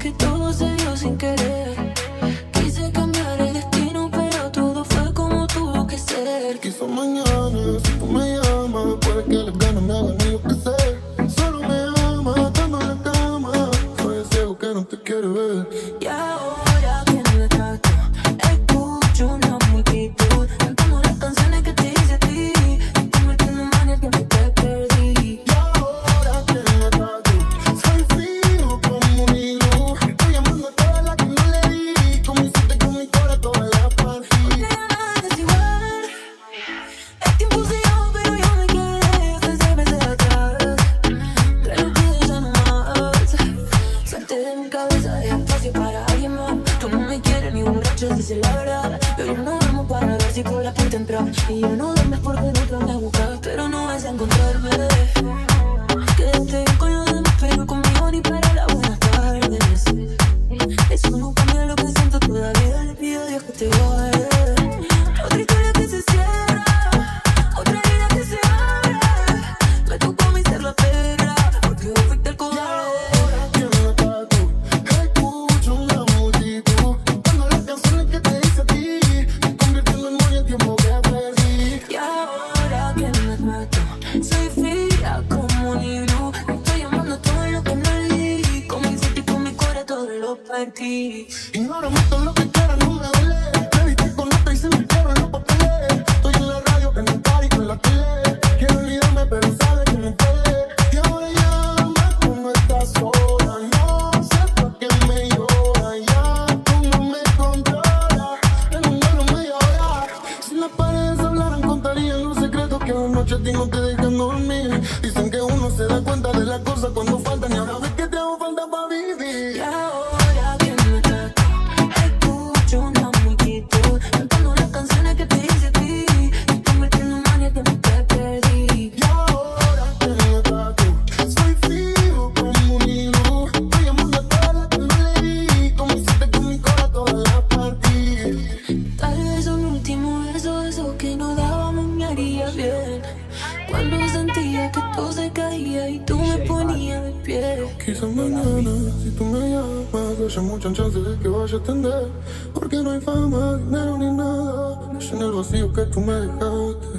que todo se dio sin querer. Quise cambiar el destino, pero todo fue como tuvo que ser. Quizá mañana, si tú me llamas, puede que las ganas me hagan enloquecer. Solo me ama, estando en la cama. El ciego que no te quiere ver. Y ahora dice la verdad. Pero no vamos para ver si por la puerta entrar. Y ya no duermes porque no lo partí. Ignórame todo lo que quieras, no me duele. Me viste con otra y se me quedaron los papeles. Estoy en la radio, en el party, con la tele. Quiero olvidarme, pero sabes que no puede. Y ahora llama cuando estás sola. No sé por qué me llora. Ya tú no me controlas. En un vuelo media hora. Si las paredes hablaran, contarían los secretos que una noche a ti no te dejan dormir. Dicen que uno se da cuenta de las cosas cuando faltan. Y ahora beso, eso que nos dábamos me haría bien. Cuando sentía que todo se caía y tú me ponías de pie. Quizás mañana, si tú me llamas, haya muchas chances de que vaya a atender. Porque no hay fama, dinero ni nada. Es en el vacío que tú me dejaste.